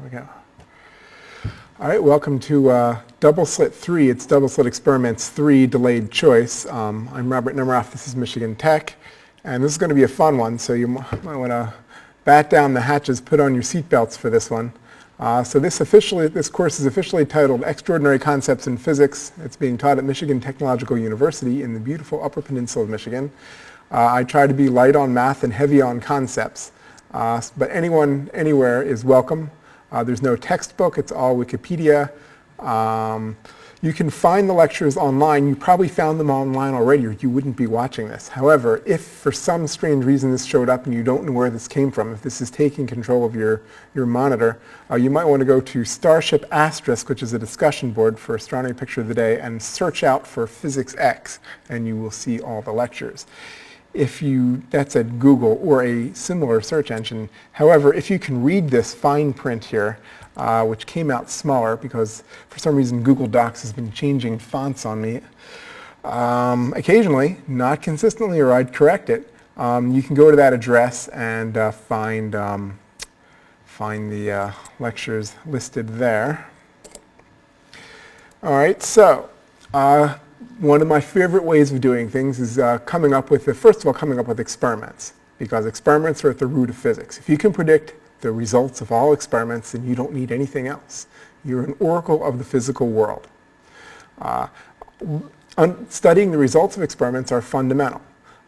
here we go. All right, welcome to uh, Double Slit 3. It's Double Slit Experiments 3, Delayed Choice. Um, I'm Robert Nemiroff. This is Michigan Tech. And this is going to be a fun one, so you might want to bat down the hatches, put on your seatbelts for this one. Uh, so this officially, this course is officially titled Extraordinary Concepts in Physics. It's being taught at Michigan Technological University in the beautiful Upper Peninsula of Michigan. Uh, I try to be light on math and heavy on concepts, uh, but anyone, anywhere is welcome. Uh, there's no textbook, it's all Wikipedia. Um, you can find the lectures online. You probably found them online already or you wouldn't be watching this. However, if for some strange reason this showed up and you don't know where this came from, if this is taking control of your, your monitor, uh, you might want to go to Starship Asterisk, which is a discussion board for Astronomy Picture of the Day, and search out for Physics X, and you will see all the lectures if you, that's at Google or a similar search engine. However, if you can read this fine print here, uh, which came out smaller because for some reason Google Docs has been changing fonts on me. Um, occasionally, not consistently, or I'd correct it. Um, you can go to that address and uh, find, um, find the uh, lectures listed there. All right, so uh, one of my favorite ways of doing things is uh, coming up with, the, first of all, coming up with experiments because experiments are at the root of physics. If you can predict the results of all experiments then you don't need anything else. You're an oracle of the physical world. Uh, studying the results of experiments are fundamental.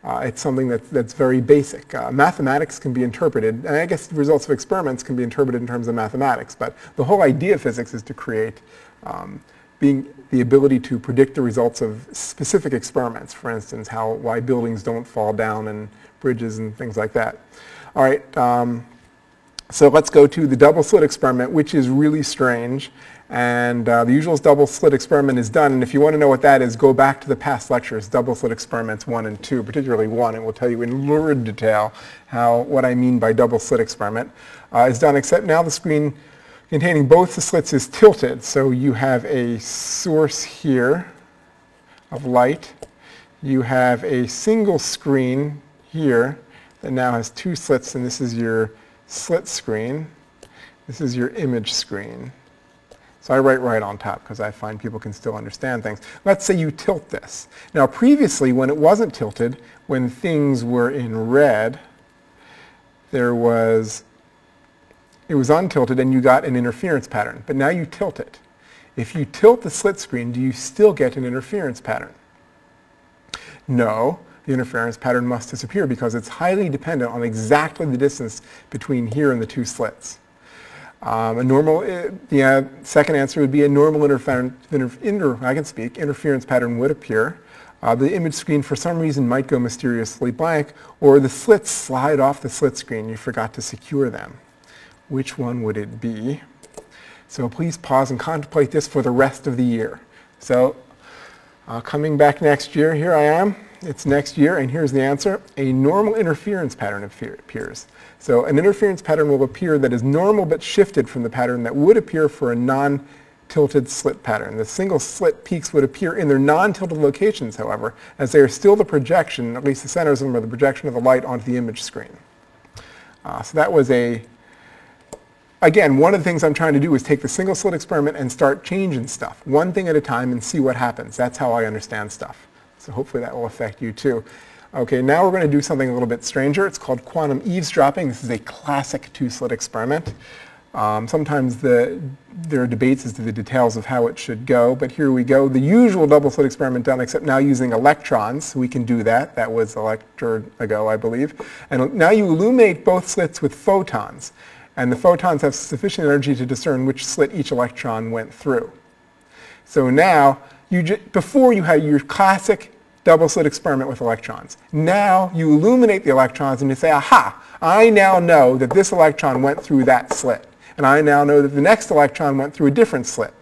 Uh, it's something that, that's very basic. Uh, mathematics can be interpreted, and I guess the results of experiments can be interpreted in terms of mathematics, but the whole idea of physics is to create um, being the ability to predict the results of specific experiments, for instance, how, why buildings don't fall down and bridges and things like that. All right, um, so let's go to the double slit experiment, which is really strange. And uh, the usual double slit experiment is done. And if you want to know what that is, go back to the past lectures, double slit experiments 1 and 2, particularly 1. It will tell you in lurid detail how, what I mean by double slit experiment uh, is done, except now the screen containing both the slits is tilted. So you have a source here of light. You have a single screen here that now has two slits, and this is your slit screen. This is your image screen. So I write right on top because I find people can still understand things. Let's say you tilt this. Now previously when it wasn't tilted, when things were in red, there was, it was untilted and you got an interference pattern. But now you tilt it. If you tilt the slit screen, do you still get an interference pattern? No, the interference pattern must disappear because it's highly dependent on exactly the distance between here and the two slits. Um, a normal, uh, the second answer would be a normal interference, inter, inter, I can speak, interference pattern would appear. Uh, the image screen for some reason might go mysteriously blank or the slits slide off the slit screen. You forgot to secure them. Which one would it be? So please pause and contemplate this for the rest of the year. So uh, coming back next year, here I am. It's next year, and here's the answer. A normal interference pattern appears. So an interference pattern will appear that is normal but shifted from the pattern that would appear for a non-tilted slit pattern. The single slit peaks would appear in their non-tilted locations, however, as they are still the projection, at least the centers of them are the projection of the light onto the image screen. Uh, so that was a, again, one of the things I'm trying to do is take the single slit experiment and start changing stuff, one thing at a time and see what happens. That's how I understand stuff. So hopefully that will affect you too. Okay, now we're going to do something a little bit stranger. It's called quantum eavesdropping. This is a classic two-slit experiment. Um, sometimes the, there are debates as to the details of how it should go, but here we go. The usual double-slit experiment done, except now using electrons. We can do that. That was a lecture ago, I believe. And now you illuminate both slits with photons, and the photons have sufficient energy to discern which slit each electron went through. So now, you before you had your classic double slit experiment with electrons. Now you illuminate the electrons and you say, aha, I now know that this electron went through that slit. And I now know that the next electron went through a different slit.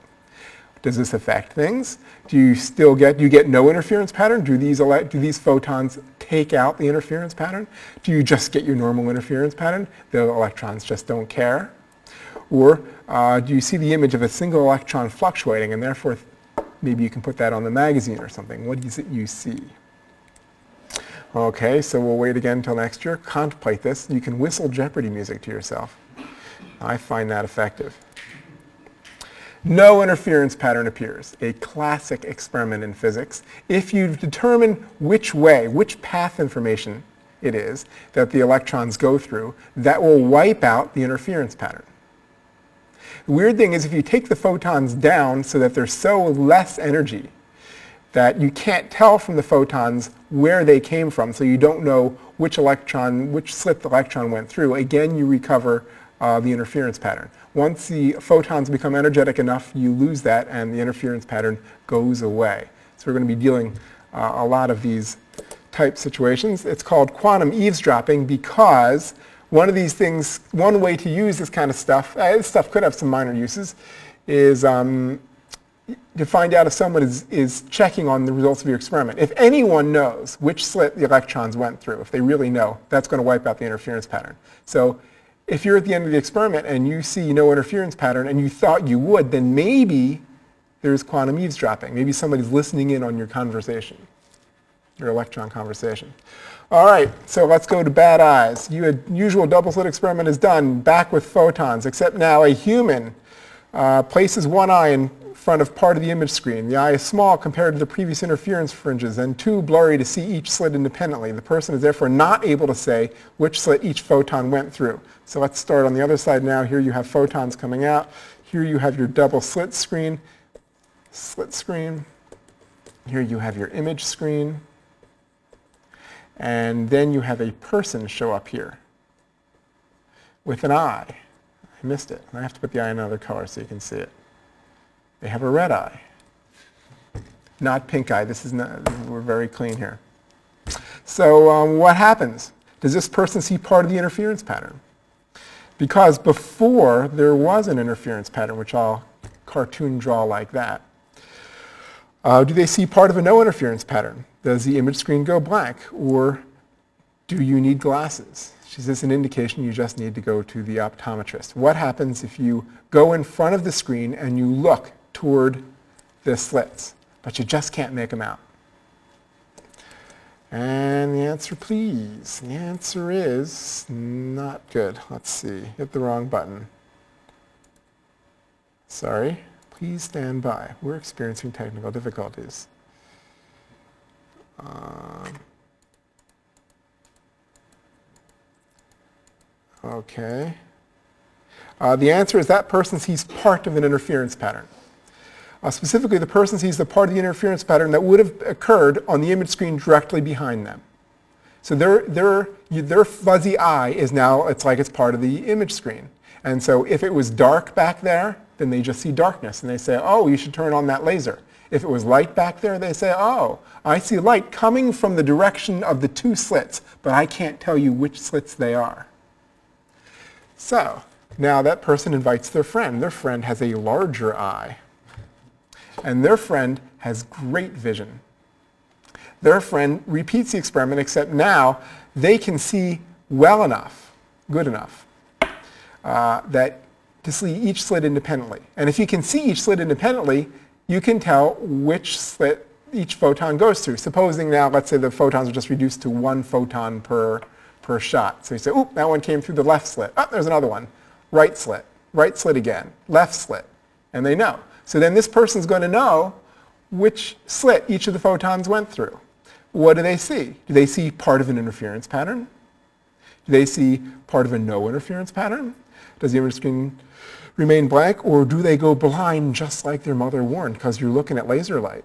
Does this affect things? Do you still get, do you get no interference pattern? Do these, do these photons take out the interference pattern? Do you just get your normal interference pattern? The electrons just don't care? Or uh, do you see the image of a single electron fluctuating and therefore maybe you can put that on the magazine or something. What is it you see? Okay, so we'll wait again until next year. Contemplate this. You can whistle Jeopardy music to yourself. I find that effective. No interference pattern appears, a classic experiment in physics. If you determine which way, which path information it is that the electrons go through, that will wipe out the interference pattern. The weird thing is if you take the photons down so that there's so less energy that you can't tell from the photons where they came from, so you don't know which electron, which slit the electron went through, again you recover uh, the interference pattern. Once the photons become energetic enough, you lose that and the interference pattern goes away. So we're going to be dealing uh, a lot of these type situations. It's called quantum eavesdropping because one of these things, one way to use this kind of stuff, uh, this stuff could have some minor uses, is um, to find out if someone is, is checking on the results of your experiment. If anyone knows which slit the electrons went through, if they really know, that's going to wipe out the interference pattern. So if you're at the end of the experiment and you see no interference pattern and you thought you would, then maybe there's quantum eavesdropping. Maybe somebody's listening in on your conversation, your electron conversation. All right, so let's go to bad eyes. You had usual double slit experiment is done, back with photons, except now a human uh, places one eye in front of part of the image screen. The eye is small compared to the previous interference fringes and too blurry to see each slit independently. The person is therefore not able to say which slit each photon went through. So let's start on the other side now. Here you have photons coming out. Here you have your double slit screen, slit screen. Here you have your image screen. And then you have a person show up here with an eye. I missed it. I have to put the eye in another color so you can see it. They have a red eye, not pink eye. This is not, we're very clean here. So um, what happens? Does this person see part of the interference pattern? Because before there was an interference pattern, which I'll cartoon draw like that, uh, do they see part of a no interference pattern? Does the image screen go black? Or do you need glasses? Is this an indication you just need to go to the optometrist? What happens if you go in front of the screen and you look toward the slits, but you just can't make them out. And the answer, please. The answer is not good. Let's see. Hit the wrong button. Sorry. Please stand by. We're experiencing technical difficulties. Um, okay. Uh, the answer is that person sees part of an interference pattern. Uh, specifically, the person sees the part of the interference pattern that would have occurred on the image screen directly behind them. So their, their, their fuzzy eye is now, it's like it's part of the image screen. And so if it was dark back there, then they just see darkness. And they say, oh, you should turn on that laser. If it was light back there, they say, oh, I see light coming from the direction of the two slits, but I can't tell you which slits they are. So now that person invites their friend. Their friend has a larger eye and their friend has great vision. Their friend repeats the experiment, except now they can see well enough, good enough, uh, that to see each slit independently. And if you can see each slit independently, you can tell which slit each photon goes through. Supposing now, let's say the photons are just reduced to one photon per, per shot. So you say, oop, that one came through the left slit. Oh, there's another one. Right slit. Right slit again. Left slit. And they know. So then this person's going to know which slit each of the photons went through. What do they see? Do they see part of an interference pattern? Do they see part of a no interference pattern? Does the image screen remain blank or do they go blind just like their mother warned because you're looking at laser light?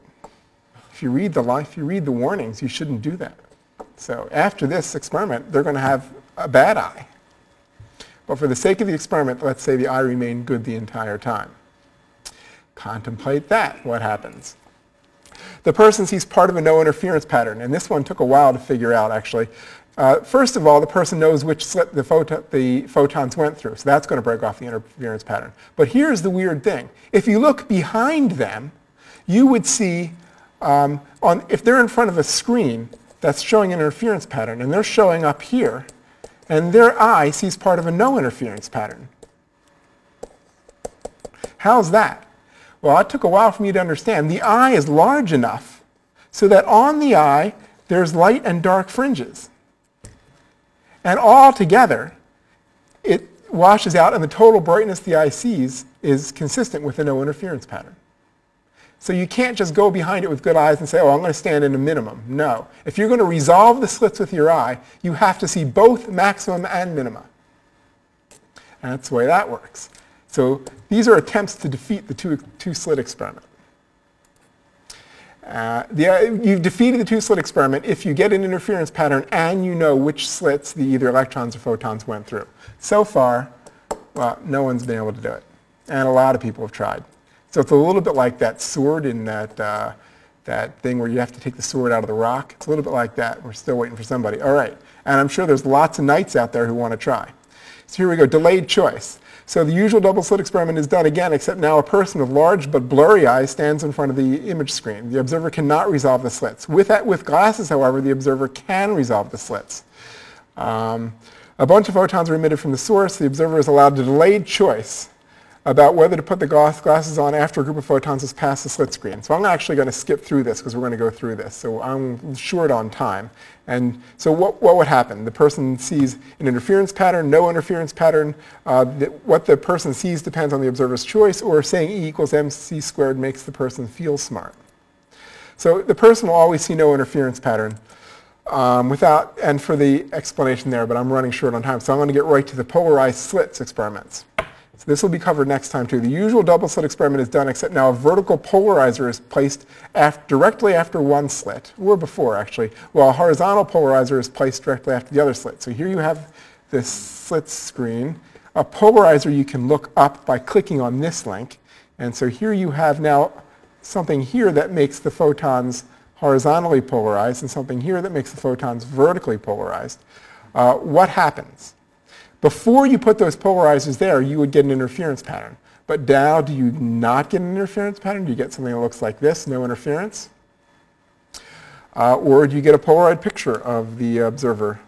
If you read the if you read the warnings, you shouldn't do that. So after this experiment, they're going to have a bad eye. But for the sake of the experiment, let's say the eye remained good the entire time. Contemplate that, what happens? The person sees part of a no interference pattern, and this one took a while to figure out actually. Uh, first of all, the person knows which slit the, photo the photons went through, so that's going to break off the interference pattern. But here's the weird thing. If you look behind them, you would see, um, on, if they're in front of a screen that's showing an interference pattern, and they're showing up here, and their eye sees part of a no interference pattern. How's that? Well, it took a while for me to understand. The eye is large enough so that on the eye there's light and dark fringes. And all together, it, washes out and the total brightness the eye sees is consistent with the no interference pattern. So you can't just go behind it with good eyes and say, oh, I'm going to stand in a minimum. No. If you're going to resolve the slits with your eye, you have to see both maximum and minima. And that's the way that works. So these are attempts to defeat the two, two slit experiment. Uh, the, uh, you've defeated the two-slit experiment if you get an interference pattern and you know which slits the either electrons or photons went through. So far, well, no one's been able to do it. And a lot of people have tried. So it's a little bit like that sword in that, uh, that thing where you have to take the sword out of the rock. It's a little bit like that. We're still waiting for somebody. All right. And I'm sure there's lots of knights out there who want to try. So here we go, delayed choice. So the usual double slit experiment is done again, except now a person with large but blurry eyes stands in front of the image screen. The observer cannot resolve the slits. With, that, with glasses, however, the observer can resolve the slits. Um, a bunch of photons are emitted from the source. The observer is allowed a delayed choice about whether to put the glasses on after a group of photons has passed the slit screen. So I'm actually going to skip through this because we're going to go through this. So I'm short on time. And so what, what would happen? The person sees an interference pattern, no interference pattern. Uh, what the person sees depends on the observer's choice, or saying E equals mc squared makes the person feel smart. So the person will always see no interference pattern. Um, without, and for the explanation there, but I'm running short on time, so I'm going to get right to the polarized slits experiments. So this will be covered next time too. The usual double slit experiment is done except now a vertical polarizer is placed after, directly after one slit, or before actually, while a horizontal polarizer is placed directly after the other slit. So here you have this slit screen. A polarizer you can look up by clicking on this link. And so here you have now something here that makes the photons horizontally polarized and something here that makes the photons vertically polarized. Uh, what happens? Before you put those polarizers there, you would get an interference pattern. But now, do you not get an interference pattern? Do you get something that looks like this, no interference? Uh, or do you get a Polaroid picture of the observer?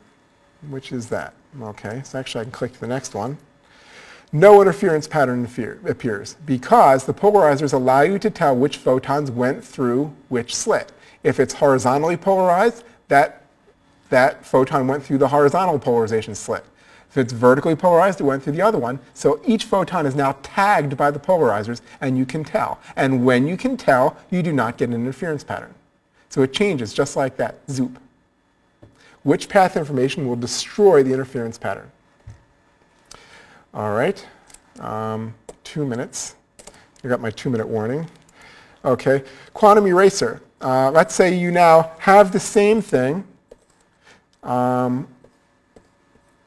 Which is that? Okay, so actually I can click the next one. No interference pattern appears because the polarizers allow you to tell which photons went through which slit. If it's horizontally polarized, that, that photon went through the horizontal polarization slit. If it's vertically polarized, it went through the other one. So each photon is now tagged by the polarizers, and you can tell. And when you can tell, you do not get an interference pattern. So it changes just like that, zoop. Which path information will destroy the interference pattern? All right, um, two minutes. I got my two-minute warning. Okay, quantum eraser. Uh, let's say you now have the same thing. Um,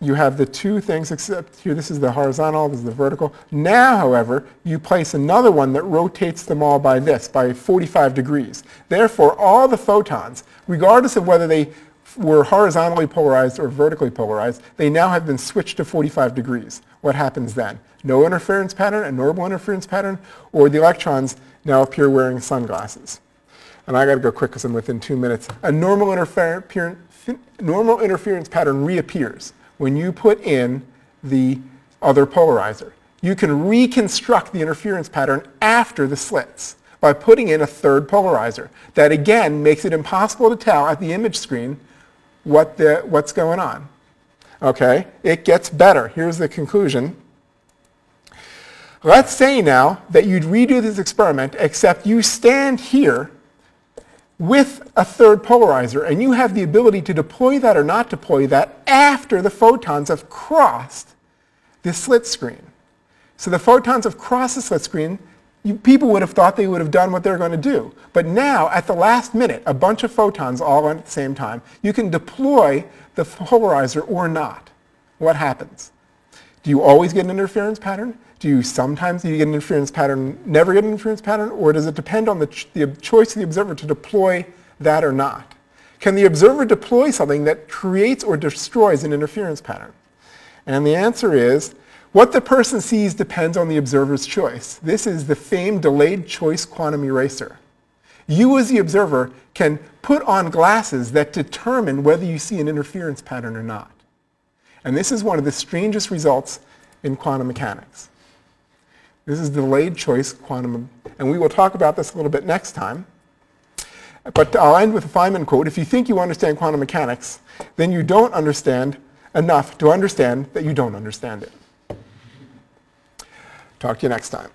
you have the two things except here this is the horizontal, this is the vertical. Now, however, you place another one that rotates them all by this, by 45 degrees. Therefore, all the photons, regardless of whether they were horizontally polarized or vertically polarized, they now have been switched to 45 degrees. What happens then? No interference pattern, a normal interference pattern, or the electrons now appear wearing sunglasses. And I got to go quick because I'm within two minutes. A normal, interfer normal interference pattern reappears when you put in the other polarizer. You can reconstruct the interference pattern after the slits by putting in a third polarizer. That again makes it impossible to tell at the image screen what the, what's going on. Okay, it gets better. Here's the conclusion. Let's say now that you'd redo this experiment except you stand here with a third polarizer, and you have the ability to deploy that or not deploy that after the photons have crossed the slit screen. So the photons have crossed the slit screen. You, people would have thought they would have done what they're going to do. But now, at the last minute, a bunch of photons all at the same time, you can deploy the polarizer or not. What happens? Do you always get an interference pattern? Do you sometimes you get an interference pattern, never get an interference pattern, or does it depend on the, ch the choice of the observer to deploy that or not? Can the observer deploy something that creates or destroys an interference pattern? And the answer is, what the person sees depends on the observer's choice. This is the famed delayed choice quantum eraser. You as the observer can put on glasses that determine whether you see an interference pattern or not. And this is one of the strangest results in quantum mechanics. This is delayed choice quantum, and we will talk about this a little bit next time. But I'll end with a Feynman quote. If you think you understand quantum mechanics, then you don't understand enough to understand that you don't understand it. Talk to you next time.